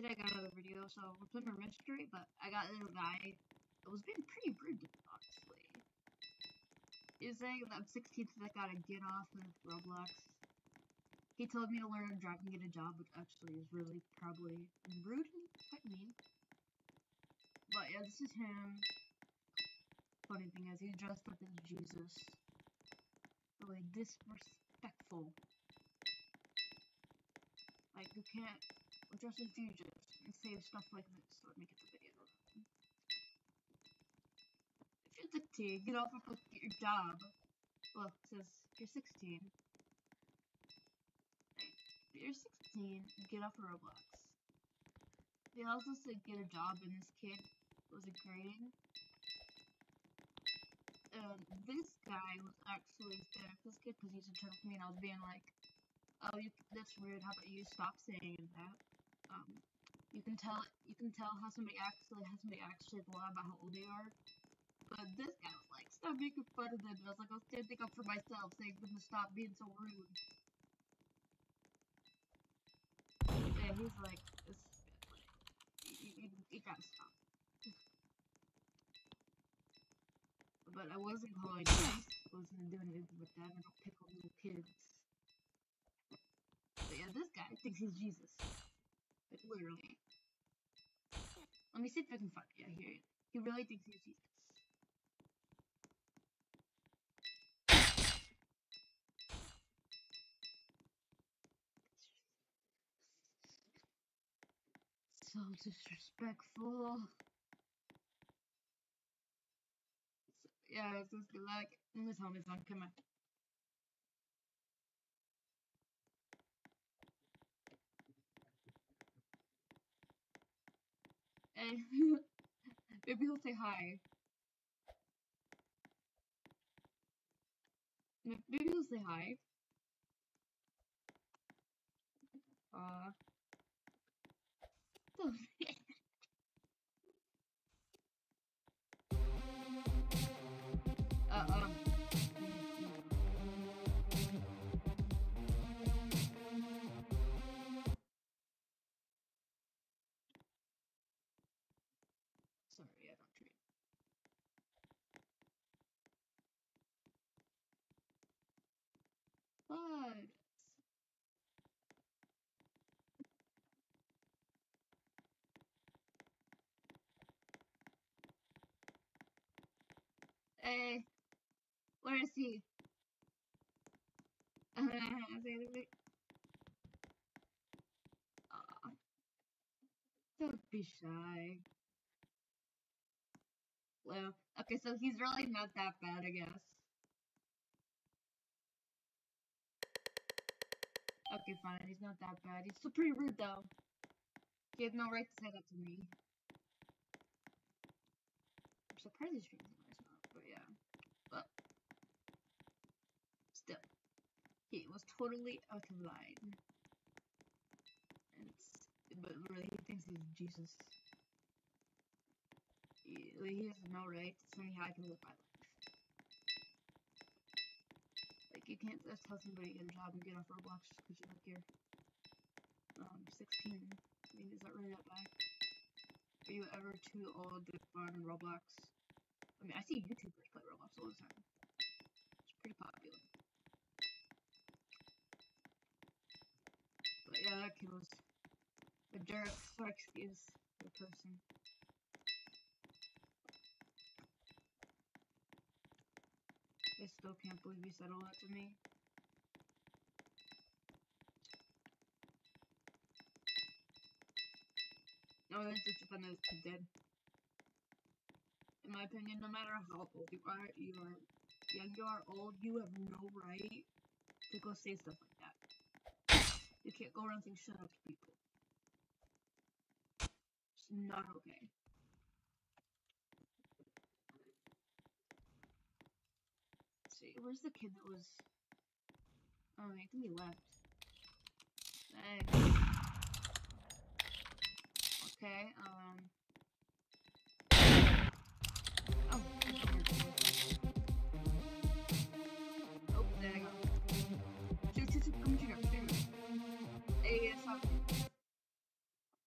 yesterday I got another video, so we're playing mystery, but I got little guy that was being pretty rude, honestly. He was saying that I'm 16, so I gotta get off of Roblox. He told me to learn to drive and get a job, which actually is really probably rude and quite mean. But yeah, this is him. Funny thing is, he's dressed up as Jesus. Really disrespectful. Like, you can't dress as Jesus and say stuff like this. Let me get the video. If you're 16, get off of get your job. Look, it says you're 16. If you're 16, get off of Roblox. They also said get a job, and this kid was agreeing. And um, this guy was actually staring at this kid because he's in trouble with me, and I was being like, "Oh, you, that's weird. How about you stop saying that?" Um, you can tell you can tell how somebody actually has somebody actually lie about how old they are. But this guy was like, "Stop making fun of them." And I was like, "I'll stand up for myself, saying them to stop being so rude." Yeah, he's like, "This, you, you, you gotta stop." but I wasn't calling. I wasn't doing anything with that. I don't pick on little kids. But yeah, this guy thinks he's Jesus. Literally. Let me see if I can find it. Yeah, here. He really thinks he's Jesus. So disrespectful. Yeah, it's just like, let me tell me something, come on. Hey, maybe he'll say hi. Maybe he'll say hi. Uh, Where is he? Don't be shy. Well, okay, so he's really not that bad, I guess. Okay, fine, he's not that bad. He's still pretty rude, though. He had no right to say that to me. I'm surprised he's streaming nice not, but yeah. But, still. He was totally out of line. And it's, but really, he thinks he's Jesus. He, he has no right to say how I can live my life. Like, you can't just tell somebody to get a job and get off Roblox just because you look here. Um, 16. I mean, is that really that bad? Are you ever too old to fun Roblox? I mean, I see YouTubers play Roblox all the time. It's pretty popular. But kid was a jerk. Excuse the person. I still can't believe he said all that to me. No, that's just kid did. In my opinion, no matter how old you are, you are young, you are old, you have no right to go say stuff like. You can't go around saying shut up to people. It's not okay. Let's see, where's the kid that was... Oh, I think he left. Okay, um...